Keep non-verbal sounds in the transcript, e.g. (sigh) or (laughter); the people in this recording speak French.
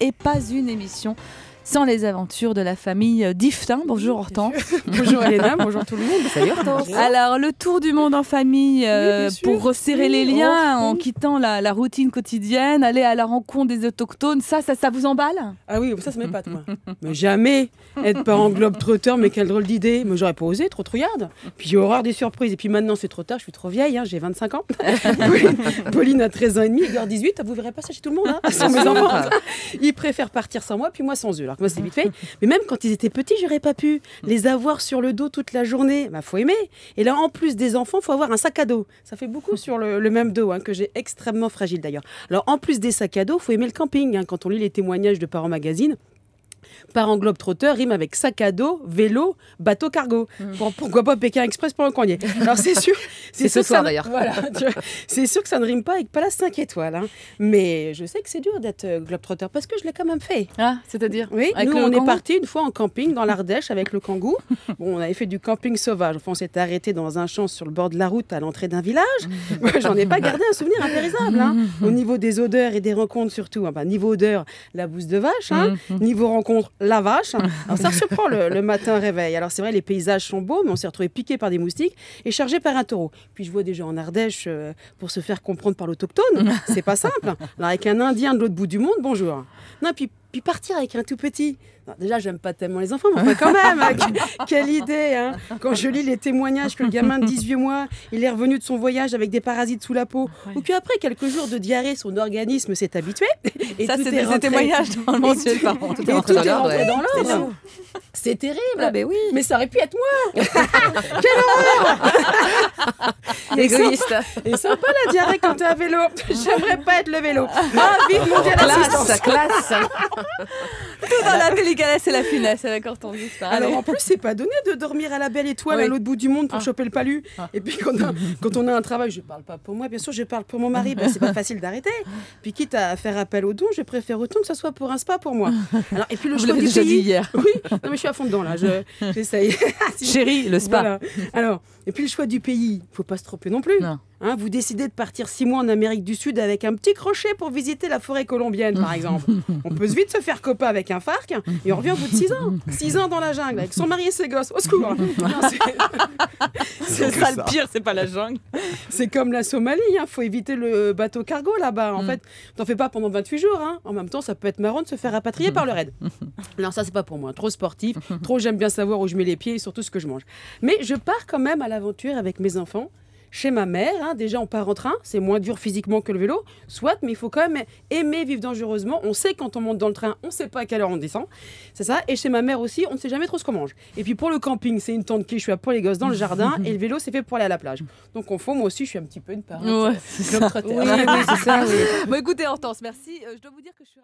et pas une émission sans les aventures de la famille Diftin. Bonjour Hortense. (laughs) bonjour Elena, bonjour tout le monde. Salut Hortense. Alors, le tour du monde en famille euh, pour resserrer les liens en quittant la, routine quotidienne, aller à la rencontre des autochtones, ça, ça, ça vous emballe? Ah oui, ça, ça m'épate, moi. mais jamais être parent globe trotteur, mais quelle drôle d'idée. Mais j'aurais pas osé, trop trouillarde. Puis j'ai horreur des surprises. Et puis maintenant, c'est trop tard, je suis trop vieille, hein, j'ai 25 ans. (laughs) Pauline a 13 ans et demi, Igor 18. Vous verrez pas ça chez tout le monde, hein, sans mes enfants. Ils préfèrent partir sans moi, puis moi sans eux moi, c'est vite fait. Mais même quand ils étaient petits, j'aurais pas pu les avoir sur le dos toute la journée. Bah, faut aimer. Et là, en plus des enfants, faut avoir un sac à dos. Ça fait beaucoup sur le, même dos, hein, que j'ai extrêmement fragile d'ailleurs. Alors, en plus des sacs à dos, faut aimer le camping. Hein. Quand on lit les témoignages de parents magazine, par globe trotteur rime avec sac à dos, vélo, bateau cargo. Mm. pourquoi pas Pékin Express pour un coignet Alors c'est sûr, (laughs) c'est ce soir d'ailleurs. Voilà, c'est sûr que ça ne rime pas avec Palace 5 étoiles. Hein. Mais je sais que c'est dur d'être euh, globe trotteur parce que je l'ai quand même fait. Ah, c'est-à-dire Oui, nous on est parti une fois en camping dans l'Ardèche avec le kangou. (laughs) Bon, on avait fait du camping sauvage. Enfin, on s'était arrêté dans un champ sur le bord de la route à l'entrée d'un village. (laughs) Moi, j'en ai pas gardé un souvenir impérissable. Hein. Au niveau des odeurs et des rencontres surtout. Enfin, niveau odeur, la bouse de vache. Hein. Mm-hmm. Niveau rencontre, la vache. (laughs) Alors ça surprend le, le, matin réveil. Alors c'est vrai, les paysages sont beaux, mais on s'est retrouvé piqué par des moustiques et chargé par un taureau. Puis je vois des gens en Ardèche euh, pour se faire comprendre par l'autochtone. (laughs) C'est pas simple. Alors avec un Indien de l'autre bout du monde, bonjour. Non, puis puis partir avec un tout petit. déjà, j'aime pas tellement les enfants, mais quand même, quelle idée hein. Quand je lis les témoignages que le gamin de 18 mois, il est revenu de son voyage avec des parasites sous la peau, ou qu'après quelques jours de diarrhée, son organisme s'est habitué. Et Ça, c'est des témoignages normalement, tout, tout, est rentré dans l'ordre. C'est terrible. Ah, ben oui. Mais ça aurait pu être moi. (laughs) Quelle horreur Égoïste. Et sympa la diarrhée quand t'es à vélo. (laughs) J'aimerais pas être le vélo. Ah, vive mondial Classe, classe. Tout dans la délicatesse et la finesse, d'accord, ton Alors en plus, c'est pas donné de dormir à la belle étoile à l'autre bout du monde pour ah. choper le palu. Ah. Et puis quand on, a, quand on, a, un travail, je parle pas pour moi, bien sûr, je parle pour mon mari, ben, c'est pas facile d'arrêter. Puis quitte à faire appel au don, je préfère autant que ce soit pour un spa pour moi. Alors, et puis le choix du déjà dit hier. Oui, non, mais je suis à fond dedans là, j'essaye. Chérie, le spa. Alors, et puis le choix du pays, faut pas se non plus. Non. Hein, vous décidez de partir six mois en Amérique du Sud avec un petit crochet pour visiter la forêt colombienne, par (laughs) exemple. on peut vite se faire copain avec un farc et on revient au bout de six ans. Six ans dans la jungle avec son mari et ses gosses. Au secours (laughs) (laughs) C'est ça le pire, c'est pas la jungle. C'est comme la Somalie, il hein. faut éviter le bateau cargo là-bas. En mm. fait, t'en fais pas pendant 28 jours. Hein. En même temps, ça peut être marrant de se faire rapatrier par le raid. Alors ça, c'est pas pour moi. Trop sportif, trop j'aime bien savoir où je mets les pieds et surtout ce que je mange. Mais je pars quand même à l'aventure avec mes enfants chez ma mère. Hein. Déjà, on part en train, c'est moins dur physiquement que le vélo, soit, mais il faut quand même aimer vivre dangereusement. On sait quand on monte dans le train, on ne sait pas à quelle heure on descend. C'est ça. Et chez ma mère aussi, on ne sait jamais trop ce qu'on mange. Et puis pour le camping, c'est une tente qui je suis à pour les gosses dans le jardin, (laughs) et le vélo, c'est fait pour aller à la plage. Donc on faut, moi aussi, je suis un petit peu une parente. Ouais, c'est ça. Oui, c'est ça. Oui. (laughs) bon, écoutez, Hortense, merci. Euh, je dois vous dire que je suis